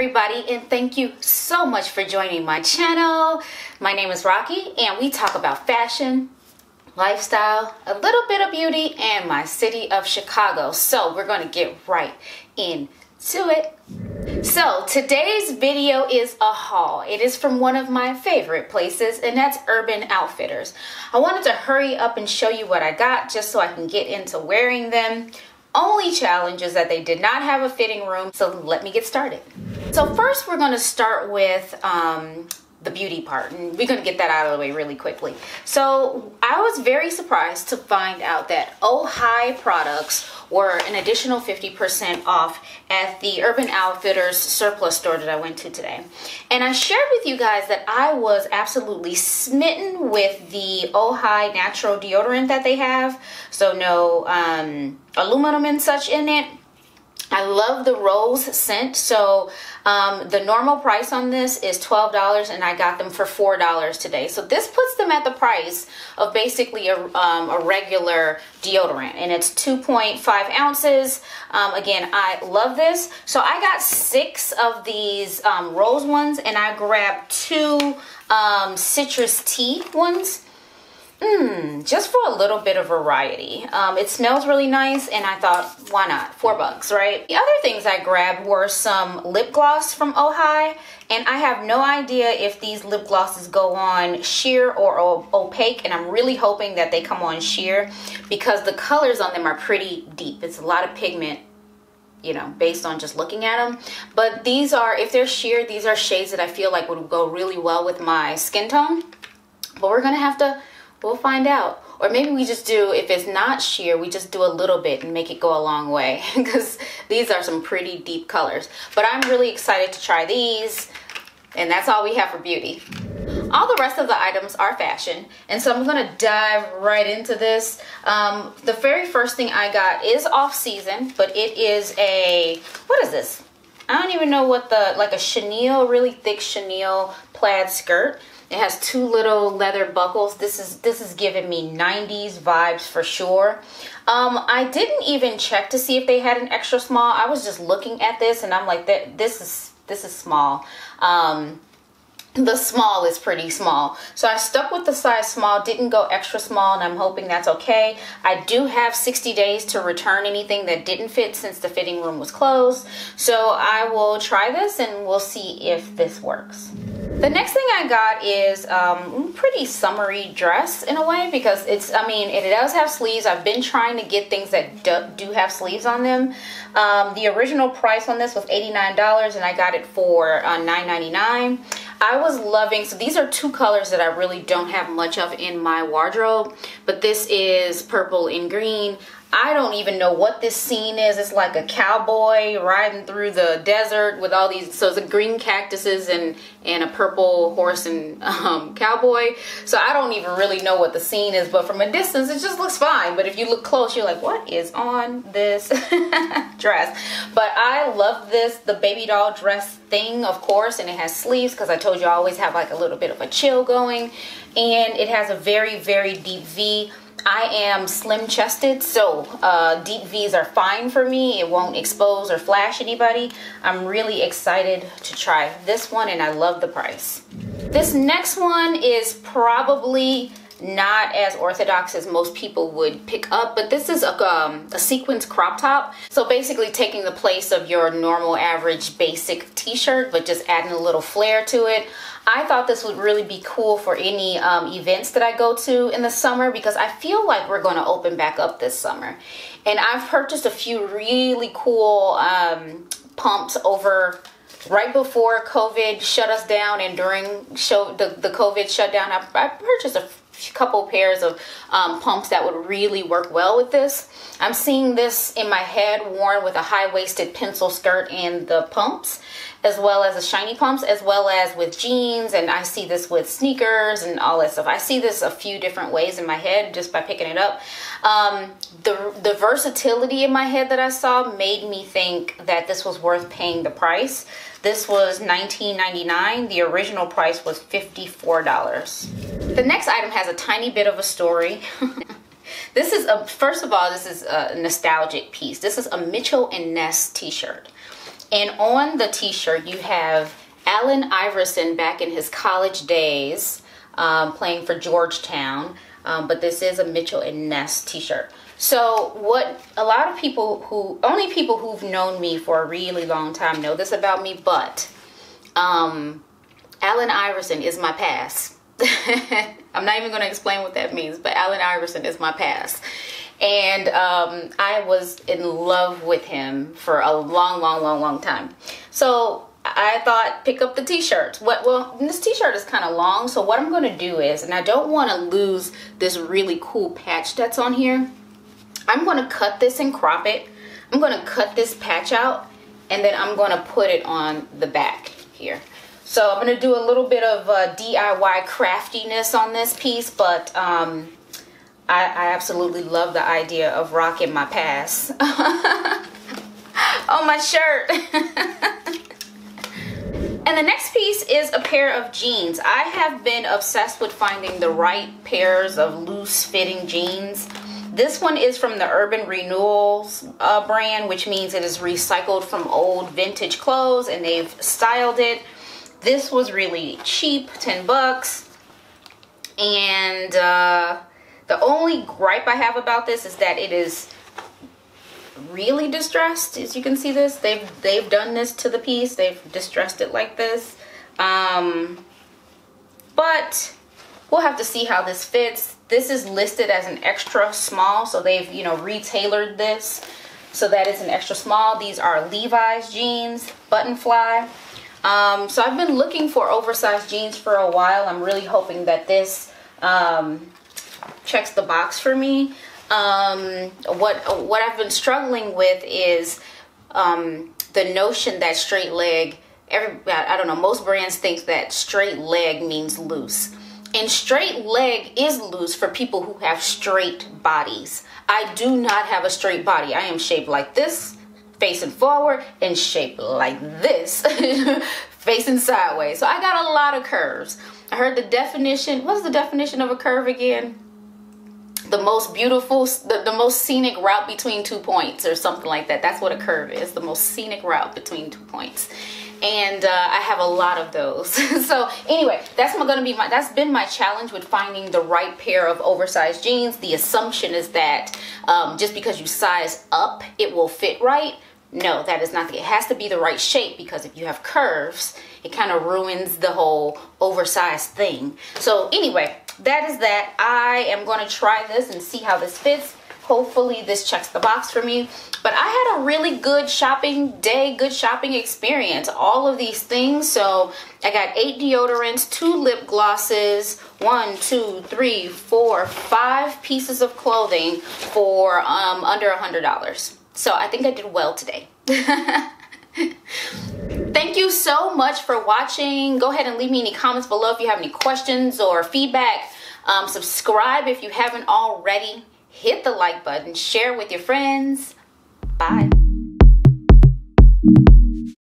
everybody and thank you so much for joining my channel. My name is Rocky and we talk about fashion, lifestyle, a little bit of beauty, and my city of Chicago. So we're gonna get right into it. So today's video is a haul. It is from one of my favorite places and that's Urban Outfitters. I wanted to hurry up and show you what I got just so I can get into wearing them. Only challenge is that they did not have a fitting room, so let me get started. So first we're gonna start with um, the beauty part and we're gonna get that out of the way really quickly. So I was very surprised to find out that Ohii products were an additional 50% off at the Urban Outfitters surplus store that I went to today. And I shared with you guys that I was absolutely smitten with the Ohii natural deodorant that they have. So no um, aluminum and such in it I love the rose scent. So um, the normal price on this is $12 and I got them for $4 today. So this puts them at the price of basically a, um, a regular deodorant and it's 2.5 ounces. Um, again, I love this. So I got six of these um, rose ones and I grabbed two um, citrus tea ones. Mmm, just for a little bit of variety. Um, it smells really nice and I thought, why not? Four bucks, right? The other things I grabbed were some lip gloss from Ohii and I have no idea if these lip glosses go on sheer or opaque and I'm really hoping that they come on sheer because the colors on them are pretty deep. It's a lot of pigment you know, based on just looking at them. But these are, if they're sheer, these are shades that I feel like would go really well with my skin tone. But we're gonna have to We'll find out. Or maybe we just do, if it's not sheer, we just do a little bit and make it go a long way because these are some pretty deep colors. But I'm really excited to try these and that's all we have for beauty. All the rest of the items are fashion and so I'm gonna dive right into this. Um, the very first thing I got is off season, but it is a, what is this? I don't even know what the, like a chenille, really thick chenille plaid skirt. It has two little leather buckles. This is this is giving me 90s vibes for sure. Um, I didn't even check to see if they had an extra small. I was just looking at this and I'm like, that this is this is small. Um, the small is pretty small. So I stuck with the size small, didn't go extra small, and I'm hoping that's okay. I do have 60 days to return anything that didn't fit since the fitting room was closed. So I will try this and we'll see if this works. The next thing I got is um, pretty summery dress in a way because it's, I mean, it does have sleeves. I've been trying to get things that do, do have sleeves on them. Um, the original price on this was $89 and I got it for uh, $9.99. I was loving, so these are two colors that I really don't have much of in my wardrobe, but this is purple and green. I don't even know what this scene is. It's like a cowboy riding through the desert with all these, so it's a green cactuses and, and a purple horse and um, cowboy. So I don't even really know what the scene is, but from a distance, it just looks fine. But if you look close, you're like, what is on this dress? But I love this, the baby doll dress thing, of course, and it has sleeves because I told you I always have like a little bit of a chill going. And it has a very, very deep V I am slim chested, so uh, deep V's are fine for me. It won't expose or flash anybody. I'm really excited to try this one and I love the price. This next one is probably not as orthodox as most people would pick up, but this is a, um, a sequence crop top. So basically taking the place of your normal average basic t-shirt, but just adding a little flair to it. I thought this would really be cool for any um, events that I go to in the summer because I feel like we're going to open back up this summer. And I've purchased a few really cool um, pumps over right before COVID shut us down and during show the, the COVID shutdown. I, I purchased a couple pairs of um, pumps that would really work well with this. I'm seeing this in my head worn with a high-waisted pencil skirt and the pumps as well as the shiny pumps as well as with jeans and I see this with sneakers and all that stuff. I see this a few different ways in my head just by picking it up. Um, the, the versatility in my head that I saw made me think that this was worth paying the price. This was $19.99. The original price was $54. The next item has a tiny bit of a story. this is a, first of all, this is a nostalgic piece. This is a Mitchell and Ness t-shirt. And on the t-shirt, you have Allen Iverson back in his college days um, playing for Georgetown. Um, but this is a Mitchell and Ness t-shirt. So what a lot of people who, only people who've known me for a really long time know this about me, but um, Allen Iverson is my pass. I'm not even going to explain what that means, but Allen Iverson is my pass. And um, I was in love with him for a long, long, long, long time. So I thought pick up the t-shirts. What well, this t-shirt is kind of long, so what I'm going to do is, and I don't want to lose this really cool patch that's on here. I'm going to cut this and crop it. I'm going to cut this patch out and then I'm going to put it on the back here. So I'm going to do a little bit of uh, DIY craftiness on this piece, but um, I, I absolutely love the idea of rocking my pass on my shirt. And the next piece is a pair of jeans. I have been obsessed with finding the right pairs of loose fitting jeans. This one is from the Urban Renewals uh, brand, which means it is recycled from old vintage clothes and they've styled it. This was really cheap, 10 bucks. And uh, the only gripe I have about this is that it is really distressed as you can see this they've they've done this to the piece they've distressed it like this um, but we'll have to see how this fits this is listed as an extra small so they've you know retailored this so that it's an extra small these are Levi's jeans button fly um, so I've been looking for oversized jeans for a while I'm really hoping that this um, checks the box for me um, what what I've been struggling with is um, the notion that straight leg. Every I don't know. Most brands think that straight leg means loose, and straight leg is loose for people who have straight bodies. I do not have a straight body. I am shaped like this, facing forward, and shaped like this, facing sideways. So I got a lot of curves. I heard the definition. What's the definition of a curve again? the most beautiful, the, the most scenic route between two points or something like that. That's what a curve is, the most scenic route between two points. And uh, I have a lot of those. so anyway, that's gonna be my, that's been my challenge with finding the right pair of oversized jeans. The assumption is that um, just because you size up, it will fit right. No, that is not the, it has to be the right shape because if you have curves, it kind of ruins the whole oversized thing. So anyway, that is that. I am going to try this and see how this fits. Hopefully this checks the box for me. But I had a really good shopping day, good shopping experience. All of these things. So I got eight deodorants, two lip glosses, one, two, three, four, five pieces of clothing for um, under a $100. So I think I did well today. Thank you so much for watching. Go ahead and leave me any comments below if you have any questions or feedback. Um, subscribe if you haven't already hit the like button, share with your friends. Bye.